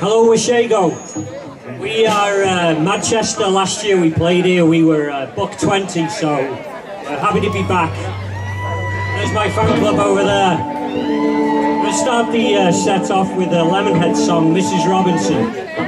Hello, Washago. We are uh, Madchester. Last year we played here. We were uh, book 20, so we're happy to be back. There's my fan club over there. We'll start the uh, set off with a Lemonhead song, Mrs. Robinson.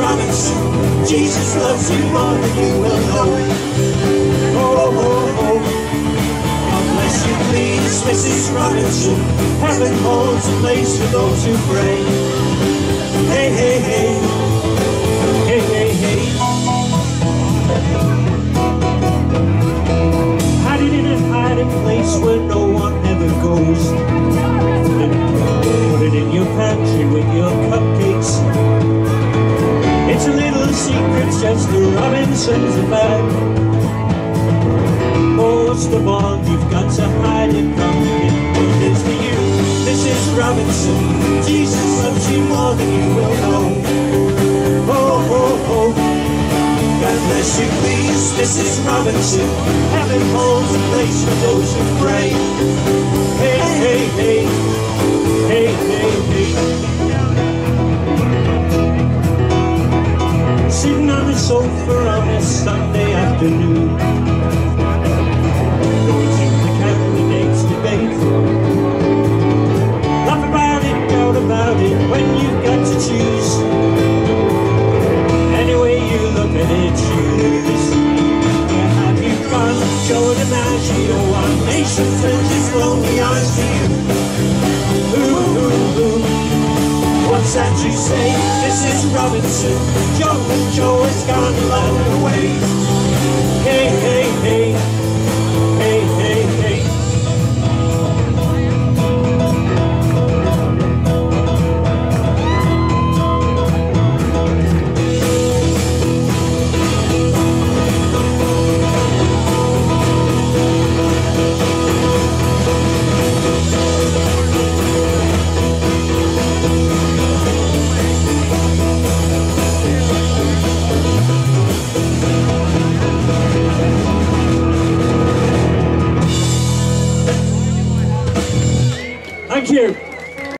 God loves you, more than you will know. Oh oh, oh! unless you please, Mrs. Robinson. Heaven holds a place for those who pray. Hey, hey. Hey, Affair. Most of all, you've got to hide it from him. It's for you, this is Robinson. Jesus loves you more than you will know. Oh, oh, oh. God bless you, please. This is Robinson. Heaven holds a place for those who pray. Hey, hey. Hey, Sunday afternoon. To the candidates debate. Laugh about it, doubt about it, when you've got to choose. Any way you look you. Where have you gone? Lonely eyes to you. What's that you say? Mrs. Robinson, Joe, Joe has gone a long way. Hey, hey, hey.